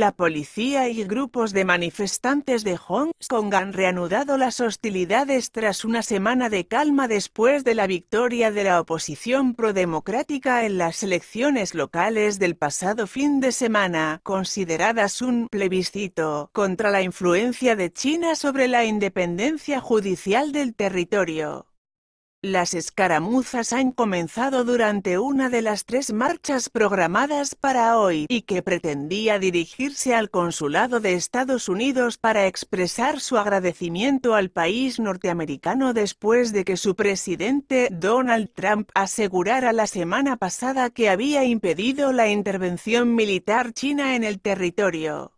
La policía y grupos de manifestantes de Hong Kong han reanudado las hostilidades tras una semana de calma después de la victoria de la oposición prodemocrática en las elecciones locales del pasado fin de semana, consideradas un plebiscito contra la influencia de China sobre la independencia judicial del territorio. Las escaramuzas han comenzado durante una de las tres marchas programadas para hoy y que pretendía dirigirse al consulado de Estados Unidos para expresar su agradecimiento al país norteamericano después de que su presidente Donald Trump asegurara la semana pasada que había impedido la intervención militar china en el territorio.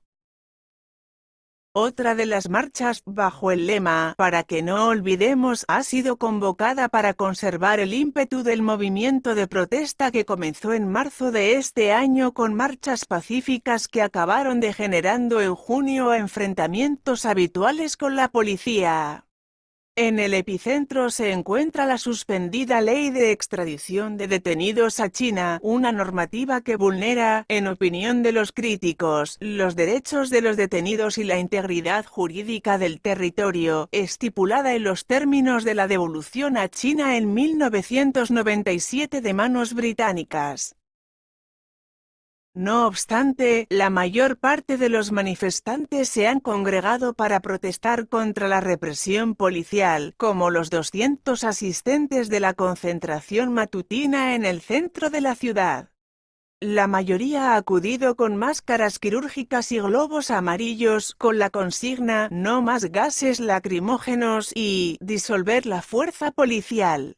Otra de las marchas, bajo el lema «Para que no olvidemos», ha sido convocada para conservar el ímpetu del movimiento de protesta que comenzó en marzo de este año con marchas pacíficas que acabaron degenerando en junio enfrentamientos habituales con la policía. En el epicentro se encuentra la suspendida ley de extradición de detenidos a China, una normativa que vulnera, en opinión de los críticos, los derechos de los detenidos y la integridad jurídica del territorio, estipulada en los términos de la devolución a China en 1997 de manos británicas. No obstante, la mayor parte de los manifestantes se han congregado para protestar contra la represión policial, como los 200 asistentes de la concentración matutina en el centro de la ciudad. La mayoría ha acudido con máscaras quirúrgicas y globos amarillos, con la consigna «No más gases lacrimógenos» y «Disolver la fuerza policial».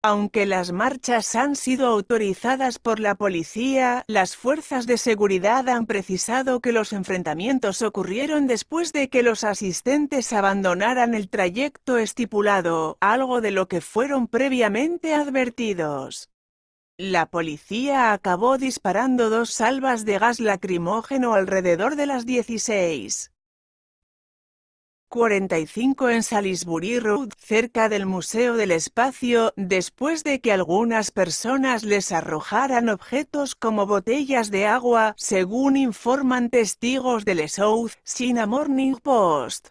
Aunque las marchas han sido autorizadas por la policía, las fuerzas de seguridad han precisado que los enfrentamientos ocurrieron después de que los asistentes abandonaran el trayecto estipulado, algo de lo que fueron previamente advertidos. La policía acabó disparando dos salvas de gas lacrimógeno alrededor de las 16. 45 en Salisbury Road, cerca del Museo del Espacio, después de que algunas personas les arrojaran objetos como botellas de agua, según informan testigos del South China Morning Post.